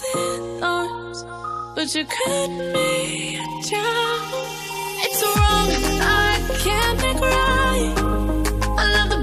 Thorns, but you cut me down. It's wrong, I can't make right. I love the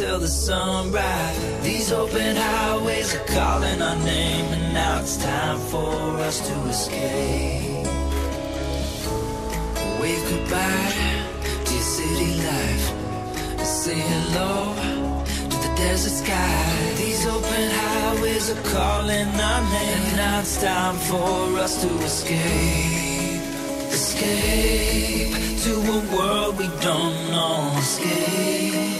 Until the sunrise. These open highways are calling our name, and now it's time for us to escape. Wave goodbye to your city life. Say hello to the desert sky. These open highways are calling our name, and now it's time for us to escape. Escape to a world we don't know. Escape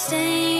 Stay.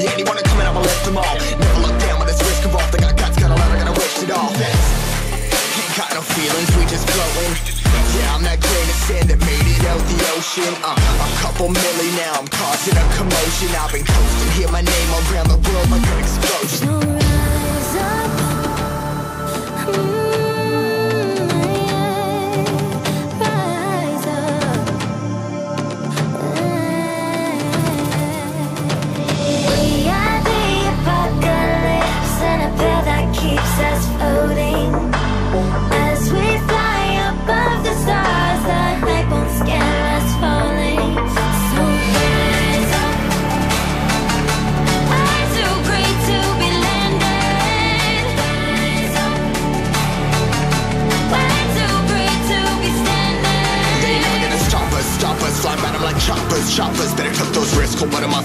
Yeah, anyone who coming, I'ma lift them all. Never look down when it's risk involved. I got guts, got a lot, I gotta wish, it all. Ain't got no feelings, we just glowing. Yeah, I'm that grain of sand that made it out the ocean. Uh, a couple milli, now, I'm causing a commotion. I've been coasting, hear my name around the world like an explosion.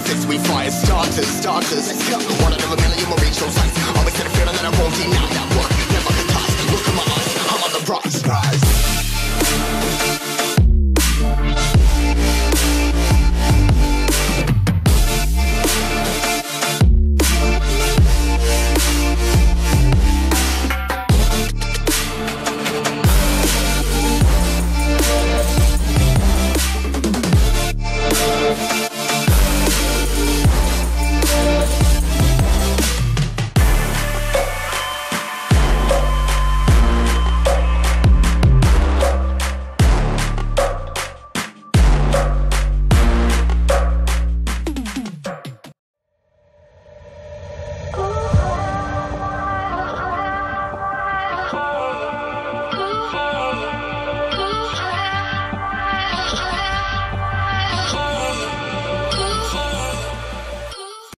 starters, we fire starters, starters.